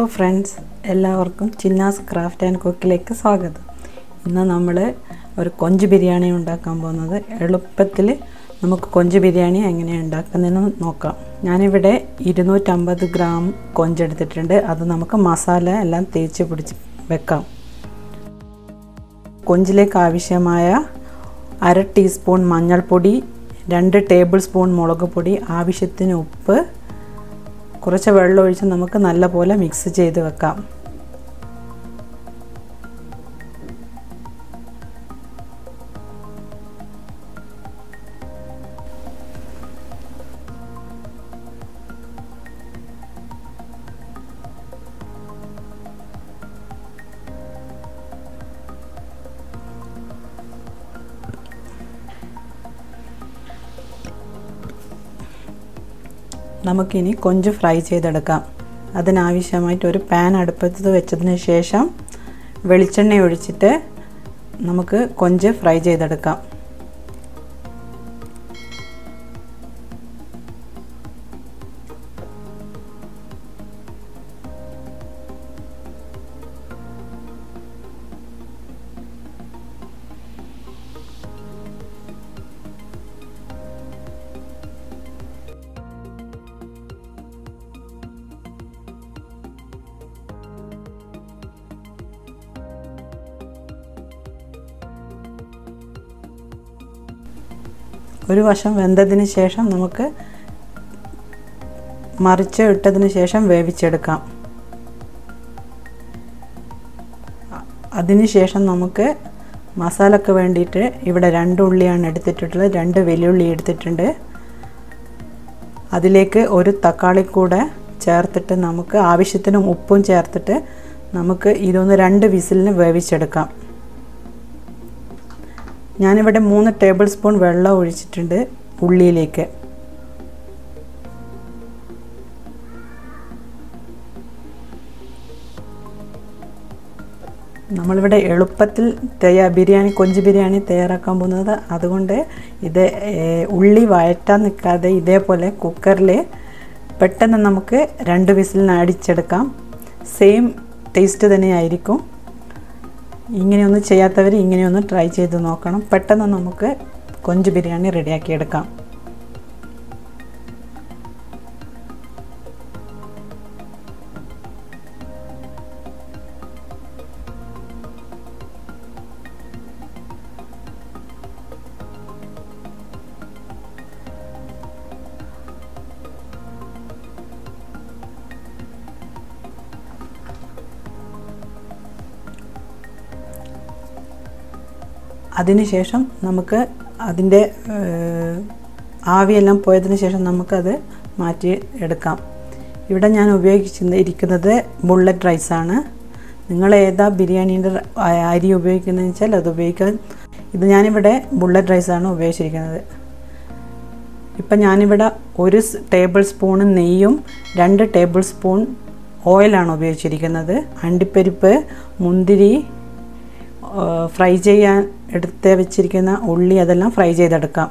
Hello friends എല്ലാവർക്കും ചിന്നാസ് craft and കുക്കിലേക്ക് സ്വാഗതം. ഇന്ന് നമ്മൾ ഒരു കൊഞ്ച് ബിരിയാണി ഉണ്ടാക്കാൻ പോകുന്നത്. എളുപ്പത്തിൽ നമുക്ക് കൊഞ്ച് ബിരിയാണി എങ്ങനെ ഉണ്ടാക്കുന്നതെന്ന് നോക്കാം. ഞാനിവിടെ ഇരുന്നൂറ്റമ്പത് ഗ്രാം കൊഞ്ച് എടുത്തിട്ടുണ്ട്. അത് നമുക്ക് മസാല എല്ലാം തേച്ച് പിടിച്ച് വെക്കാം. കൊഞ്ചിലേക്ക് ആവശ്യമായ അര ടീസ്പൂൺ മഞ്ഞൾപ്പൊടി രണ്ട് ടേബിൾ സ്പൂൺ മുളക് പൊടി ആവശ്യത്തിന് ഉപ്പ് കുറച്ച് വെള്ളം ഒഴിച്ച് നമുക്ക് നല്ലപോലെ മിക്സ് ചെയ്ത് വെക്കാം. നമുക്കിനി കൊഞ്ച് ഫ്രൈ ചെയ്തെടുക്കാം. അതിനാവശ്യമായിട്ട് ഒരു പാൻ അടുപ്പത്ത് വെച്ചതിന് ശേഷം വെളിച്ചെണ്ണ ഒഴിച്ചിട്ട് നമുക്ക് കൊഞ്ച് ഫ്രൈ ചെയ്തെടുക്കാം. ഒരു വശം വെന്തതിന് ശേഷം നമുക്ക് മറിച്ച് ഇട്ടതിന് ശേഷം വേവിച്ചെടുക്കാം. അതിനുശേഷം നമുക്ക് മസാലക്ക് വേണ്ടിയിട്ട് ഇവിടെ രണ്ട് ഉള്ളിയാണ് എടുത്തിട്ടുള്ളത്. രണ്ട് വെല്ലുള്ളി എടുത്തിട്ടുണ്ട്. അതിലേക്ക് ഒരു തക്കാളി കൂടെ ചേർത്തിട്ട് നമുക്ക് ആവശ്യത്തിന് ഉപ്പും ചേർത്തിട്ട് നമുക്ക് ഇതൊന്ന് രണ്ട് വിസിലിന് വേവിച്ചെടുക്കാം. ഞാനിവിടെ മൂന്ന് ടേബിൾ സ്പൂൺ വെള്ളം ഒഴിച്ചിട്ടുണ്ട് ഉള്ളിയിലേക്ക് നമ്മളിവിടെ എളുപ്പത്തിൽ തയ്യാ ബിരിയാണി കൊഞ്ച് ബിരിയാണി തയ്യാറാക്കാൻ പോകുന്നത്. അതുകൊണ്ട് ഇത് ഉള്ളി വഴറ്റാൻ നിൽക്കാതെ ഇതേപോലെ കുക്കറിൽ പെട്ടെന്ന് നമുക്ക് രണ്ട് വിസിലിന് അടിച്ചെടുക്കാം. സെയിം ടേസ്റ്റ് തന്നെയായിരിക്കും. ഇങ്ങനെയൊന്നും ചെയ്യാത്തവർ ഇങ്ങനെയൊന്ന് ട്രൈ ചെയ്ത് നോക്കണം. പെട്ടെന്ന് നമുക്ക് കൊഞ്ച് ബിരിയാണി റെഡിയാക്കി അതിനുശേഷം നമുക്ക് അതിന്റെ ആവിയെല്ലാം പോയതിന് ശേഷം നമുക്കത് മാറ്റി എടുക്കാം. ഇവിടെ ഞാൻ ഉപയോഗിച്ചിരിക്കുന്നത് ബുള്ളറ്റ് റൈസാണ് നിങ്ങൾ ഏതാ ബിരിയാണീന്റെ അരി ഉപയോഗിക്കുന്നതെന്ന് വെച്ചാൽ അത് ഉപയോഗിക്കാൻ ഇത് ഞാനിവിടെ ബുള്ളറ്റ് റൈസാണ് ഉപയോഗിച്ചിരിക്കുന്നത്. ഇപ്പം ഞാനിവിടെ ഒരു ടേബിൾ സ്പൂൺ നെയ്യും രണ്ട് ടേബിൾ സ്പൂൺ ഓയിലാണ് ഉപയോഗിച്ചിരിക്കുന്നത്. അണ്ടിപ്പരിപ്പ് മുന്തിരി ഫ്രൈ ചെയ്യാൻ എടുത്ത് വെച്ചിരിക്കുന്ന ഉള്ളി അതെല്ലാം ഫ്രൈ ചെയ്തെടുക്കാം.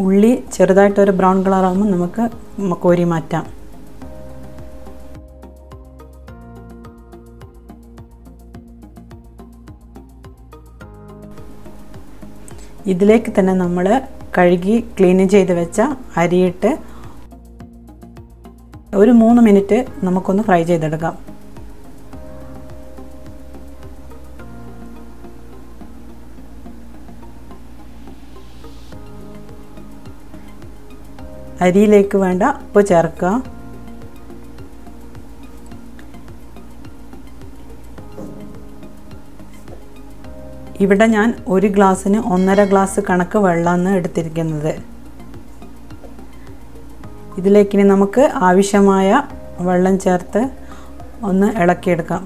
ഉള്ളി ചെറുതായിട്ടൊരു ബ്രൗൺ കളറാകുമ്പോൾ നമുക്ക് കോരി മാറ്റാം. ഇതിലേക്ക് തന്നെ നമ്മൾ കഴുകി ക്ലീൻ ചെയ്ത് വെച്ച അരിയിട്ട് ഒരു മൂന്ന് മിനിറ്റ് നമുക്കൊന്ന് ഫ്രൈ ചെയ്തെടുക്കാം. അരിയിലേക്ക് വേണ്ട ഉപ്പ് ചേർക്കുക. ഇവിടെ ഞാൻ ഒരു ഗ്ലാസ്സിന് ഒന്നര ഗ്ലാസ് കണക്ക് വെള്ളമാണ് എടുത്തിരിക്കുന്നത്. ഇതിലേക്കിനി നമുക്ക് ആവശ്യമായ വെള്ളം ചേർത്ത് ഒന്ന് ഇളക്കിയെടുക്കാം.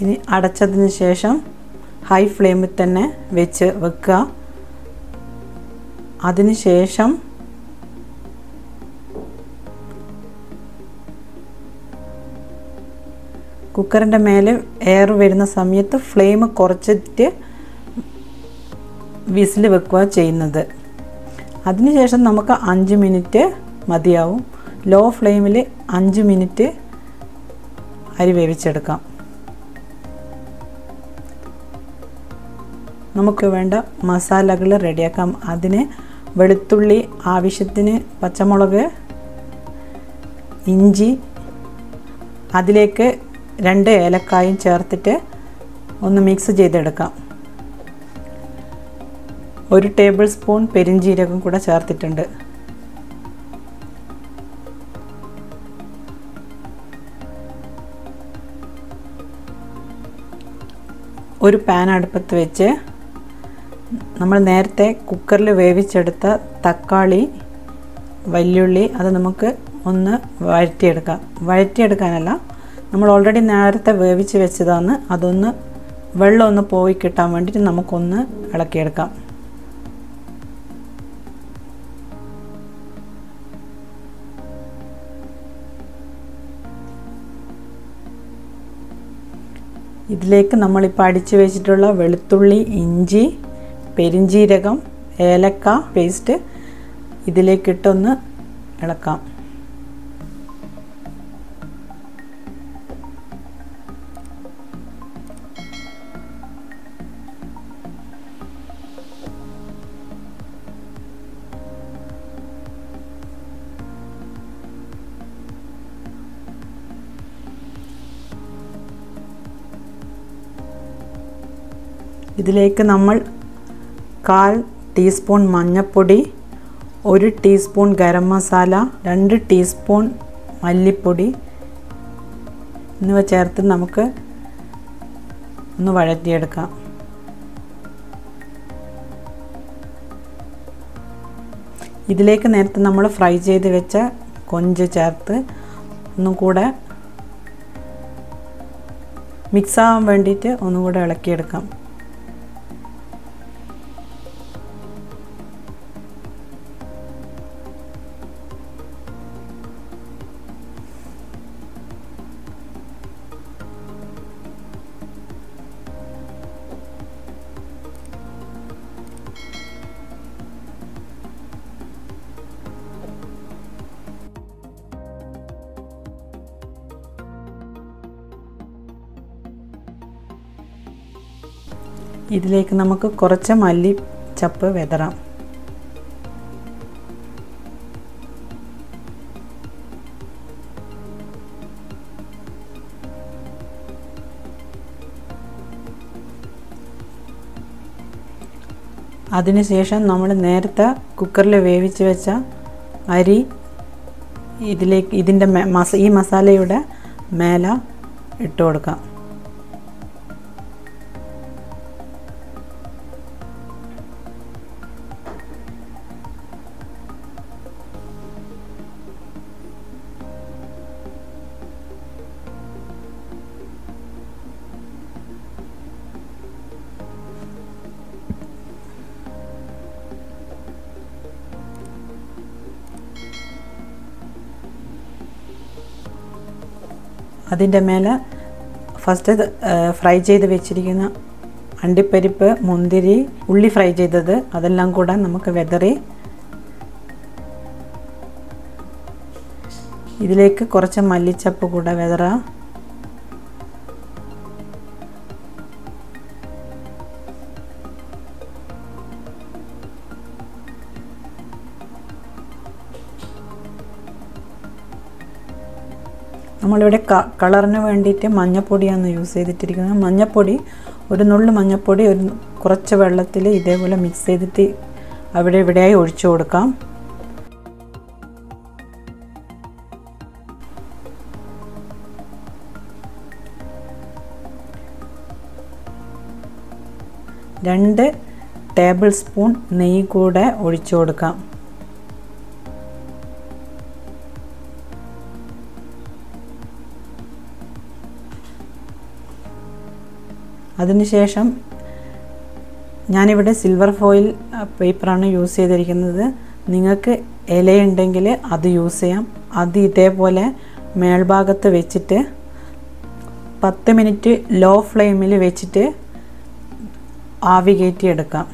ഇനി അടച്ചതിന് ശേഷം ഹൈ ഫ്ലെയിമിൽ തന്നെ വെച്ച് വെക്കുക. അതിന് ശേഷം കുക്കറിന്റെ മേലെ എയർ വരുന്ന സമയത്ത് ഫ്ലെയിം കുറച്ചിട്ട് വിസിൽ വെക്കുക ചെയ്യുന്നത്. അതിനുശേഷം നമുക്ക് അഞ്ച് മിനിറ്റ് മതിയാവും. ലോ ഫ്ലെയിമിൽ അഞ്ച് മിനിറ്റ് അരി വേവിച്ചെടുക്കാം. നമുക്ക് വേണ്ട മസാലകൾ റെഡിയാക്കാം. അതിന് വെളുത്തുള്ളി ആവശ്യത്തിന് പച്ചമുളക് ഇഞ്ചി അതിലേക്ക് രണ്ട് ഏലക്കായും ചേർത്തിട്ട് ഒന്ന് മിക്സ് ചെയ്തെടുക്കാം. ഒരു ടേബിൾ സ്പൂൺ പെരിഞ്ജീരകം കൂടെ ചേർത്തിട്ടുണ്ട്. ഒരു പാൻ അടുപ്പത്ത് വെച്ച് നമ്മൾ നേരത്തെ കുക്കറിൽ വേവിച്ചെടുത്ത തക്കാളി വല്യുള്ളി അത് നമുക്ക് ഒന്ന് വഴറ്റിയെടുക്കാം. വഴറ്റിയെടുക്കാനല്ല നമ്മൾ ഓൾറെഡി നേരത്തെ വേവിച്ച് വെച്ചതാണ്. അതൊന്ന് വെള്ളം ഒന്ന് പോയി കിട്ടാൻ വേണ്ടിയിട്ട് നമുക്കൊന്ന് ഇളക്കിയെടുക്കാം. ഇതിലേക്ക് നമ്മളിപ്പോൾ അടിച്ചു വെച്ചിട്ടുള്ള വെളുത്തുള്ളി ഇഞ്ചി പെരിഞ്ജീരകം ഏലക്ക പേസ്റ്റ് ഇതിലേക്കിട്ടൊന്ന് ഇളക്കാം. ഇതിലേക്ക് നമ്മൾ കാൽ ടീസ്പൂൺ മഞ്ഞൾപ്പൊടി ഒരു ടീസ്പൂൺ ഗരം മസാല രണ്ട് ടീസ്പൂൺ മല്ലിപ്പൊടി എന്നിവ ചേർത്ത് നമുക്ക് ഒന്ന് വഴറ്റിയെടുക്കാം. ഇതിലേക്ക് നേരത്തെ നമ്മൾ ഫ്രൈ ചെയ്ത് വെച്ച കൊഞ്ച് ചേർത്ത് ഒന്നും കൂടെ മിക്സ് ആവാൻ വേണ്ടിയിട്ട് ഒന്നും കൂടെ ഇളക്കിയെടുക്കാം. ഇതിലേക്ക് നമുക്ക് കുറച്ച് മല്ലി ചപ്പ് വിതറാം അതിനുശേഷം നമ്മൾ നേരത്തെ കുക്കറിൽ വേവിച്ച് വെച്ച അരി ഇതിലേക്ക് ഇതിന്റെ മസ ഈ മസാലയുടെ മേല ഇട്ട് കൊടുക്കാം. അതിന്റെ മേലെ ഫസ്റ്റ് ഫ്രൈ ചെയ്ത് വെച്ചിരിക്കുന്ന അണ്ടിപ്പരിപ്പ് മുന്തിരി ഉള്ളി ഫ്രൈ ചെയ്തത്. അതെല്ലാം കൂടെ നമുക്ക് വെതറി ഇതിലേക്ക് കുറച്ച് മല്ലിച്ചപ്പ് കൂടെ വെതറാം. നമ്മളിവിടെ ക കളറിന് വേണ്ടിയിട്ട് മഞ്ഞപ്പൊടിയാണ് യൂസ് ചെയ്തിട്ടിരിക്കുന്നത്. മഞ്ഞപ്പൊടി ഒരു നുള്ളു മഞ്ഞപ്പൊടി ഒരു കുറച്ച് വെള്ളത്തിൽ ഇതേപോലെ മിക്സ് ചെയ്തിട്ട് അവിടെ ഇവിടെയായി ഒഴിച്ചു കൊടുക്കാം. രണ്ട് ടേബിൾ സ്പൂൺ നെയ്യ് കൂടെ ഒഴിച്ചു കൊടുക്കാം. അതിനുശേഷം ഞാനിവിടെ സിൽവർ ഫോയിൽ പേപ്പറാണ് യൂസ് ചെയ്തിരിക്കുന്നത്. നിങ്ങൾക്ക് ഇലയുണ്ടെങ്കിൽ അത് യൂസ് ചെയ്യാം. അത് ഇതേപോലെ മേൽഭാഗത്ത് വെച്ചിട്ട് പത്ത് മിനിറ്റ് ലോ ഫ്ലെയിമിൽ വെച്ചിട്ട് ആവി കയറ്റിയെടുക്കാം.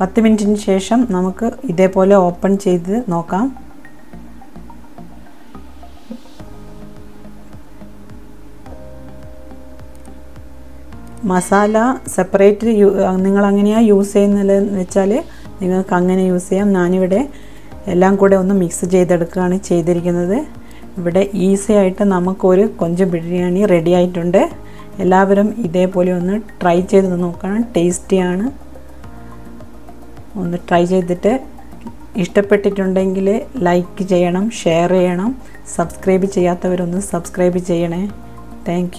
പത്ത് മിനിറ്റിന് ശേഷം നമുക്ക് ഇതേപോലെ ഓപ്പൺ ചെയ്ത് നോക്കാം. മസാല സെപ്പറേറ്റ് നിങ്ങൾ അങ്ങനെയാണ് യൂസ് ചെയ്യുന്നതെന്ന് വെച്ചാൽ നിങ്ങൾക്ക് അങ്ങനെ യൂസ് ചെയ്യാം. ഞാനിവിടെ എല്ലാം കൂടെ ഒന്ന് മിക്സ് ചെയ്തെടുക്കുകയാണ് ചെയ്തിരിക്കുന്നത്. ഇവിടെ ഈസി ആയിട്ട് നമുക്കൊരു കൊഞ്ച് ബിരിയാണി റെഡി ആയിട്ടുണ്ട്. എല്ലാവരും ഇതേപോലെ ഒന്ന് ട്രൈ ചെയ്ത് നോക്കണം. ടേസ്റ്റിയാണ് ഒന്ന് ട്രൈ ചെയ്തിട്ട് ഇഷ്ടപ്പെട്ടിട്ടുണ്ടെങ്കിൽ ലൈക്ക് ചെയ്യണം ഷെയർ ചെയ്യണം. സബ്സ്ക്രൈബ് ചെയ്യാത്തവരൊന്ന് സബ്സ്ക്രൈബ് ചെയ്യണേ. താങ്ക്